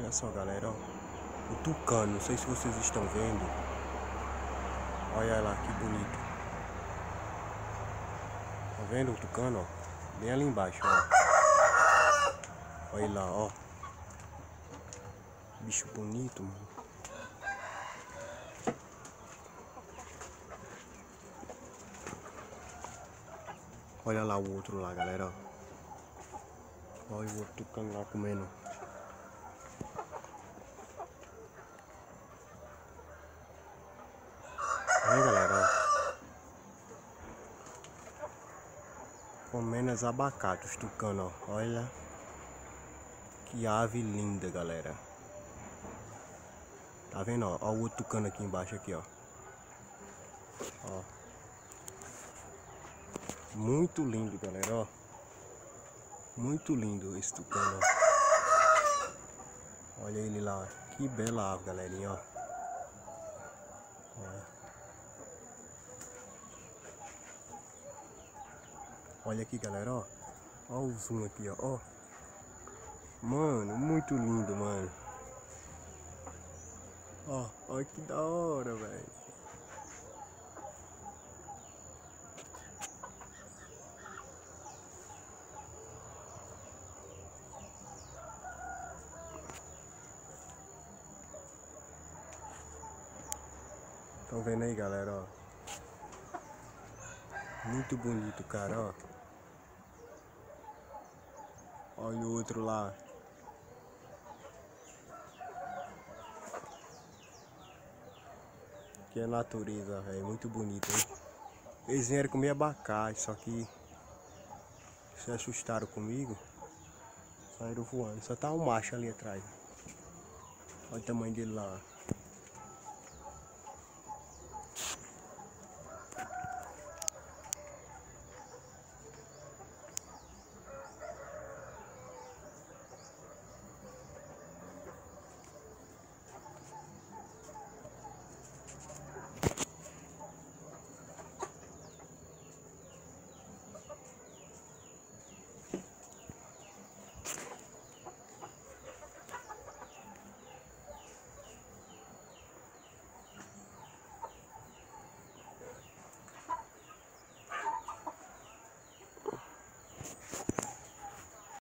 Olha só, galera, ó. O tucano, não sei se vocês estão vendo. Olha lá, que bonito. Tá vendo o tucano, ó? Bem ali embaixo, ó. Olha lá, ó. Bicho bonito, mano. Olha lá o outro lá, galera. Olha o outro tucano lá comendo. Aí galera, ó. Comendo as abacates, tucano. Olha. Que ave linda, galera. Tá vendo, ó? Ó o outro tucano aqui embaixo, aqui, ó. Ó. Muito lindo, galera, ó. Muito lindo esse tucano, ó. Olha ele lá, que bela ave, galerinha, ó. Olha aqui, galera, ó. Ó o zoom aqui, ó. ó. Mano, muito lindo, mano. Ó, olha que da hora, velho. Estão vendo aí, galera, ó. Muito bonito, cara, ó. Olha o outro lá. Que é natureza, velho. Muito bonito, hein? Eles vieram comer abacate, só que se assustaram comigo. Saíram voando. Só tá um macho ali atrás. Olha o tamanho dele lá.